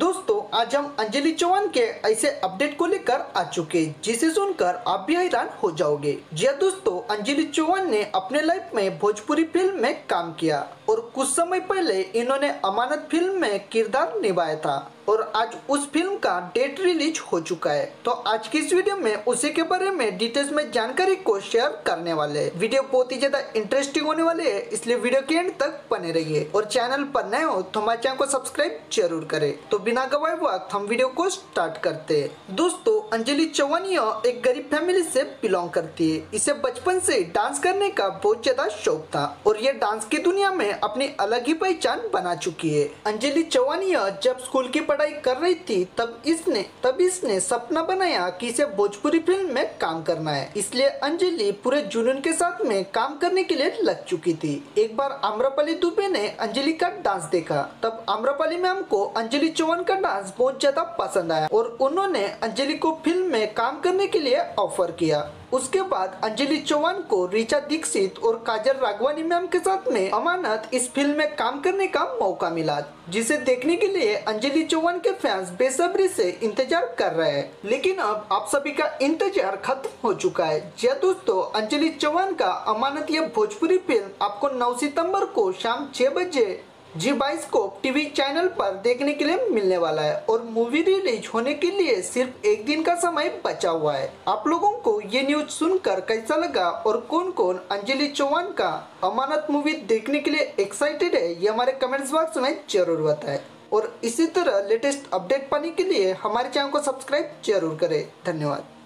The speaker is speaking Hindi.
दोस्तों, आज हम अंजलि चौहान के ऐसे अपडेट को लेकर आ चुके जिसे सुनकर आप भी हैरान हो जाओगे। जी हाँ दोस्तों, अंजलि चौहान ने अपने लाइफ में भोजपुरी फ़िल्म में काम किया और कुछ समय पहले इन्होंने अमानत फ़िल्म में किरदार निभाया था। और आज उस फ़िल्म का डेट रिलीज़ हो चुका है। तो आज की इस वीडियो में उसी के बारे में डिटेल्स में जानकारी को शेयर करने वाले हैं। वीडियो बहुत ही ज़्यादा इंटरेस्टिंग होने वाले है, इसलिए वीडियो के एंड तक बने रहिए। और चैनल पर नए हो तो हमारे चैनल को सब्सक्राइब ज़रूर करे। तो बिना गवाए वक्त हम वीडियो को स्टार्ट करते हैं। दोस्तों, अंजलि चौहानिया एक गरीब फैमिली से बिलोंग करती है। इसे बचपन से डांस करने का बहुत ज़्यादा शौक था और ये डांस की दुनिया में अपनी अलग ही पहचान बना चुकी है। अंजलि चौवानिया जब स्कूल की पढ़ाई कर रही थी, तब इसने तब इसने सपना बनाया कि इसे भोजपुरी फ़िल्म में काम करना है। इसलिए अंजलि पूरे जुनून के साथ में काम करने के लिए लग चुकी थी। एक बार आम्रपाली दुबे ने अंजलि का डांस देखा। तब आम्रपाली मैम को अंजलि चौहान का डांस बहुत ज़्यादा पसंद आया और उन्होंने अंजलि को फ़िल्म में काम करने के लिए ऑफ़र किया। उसके बाद अंजलि चौहान को रिचा दीक्षित और काजल राघवानी मैम के साथ में अमानत इस फ़िल्म में काम करने का मौका मिला, जिसे देखने के लिए अंजलि चौहान के फैंस बेसब्री से इंतज़ार कर रहे हैं। लेकिन अब आप सभी का इंतज़ार खत्म हो चुका है। जी दोस्तों, अंजलि चौहान का अमानत यह भोजपुरी फ़िल्म आपको 9 सितंबर को शाम छह बजे जी बाइस्कोप टीवी चैनल पर देखने के लिए मिलने वाला है और मूवी रिलीज़ होने के लिए सिर्फ़ एक दिन का समय बचा हुआ है। आप लोगों को ये न्यूज़ सुनकर कैसा लगा और कौन कौन अंजलि चौहान का अमानत मूवी देखने के लिए एक्साइटेड है, ये हमारे कमेंट्स बॉक्स में ज़रूर बताएँ। और इसी तरह लेटेस्ट अपडेट पाने के लिए हमारे चैनल को सब्सक्राइब ज़रूर करें। धन्यवाद।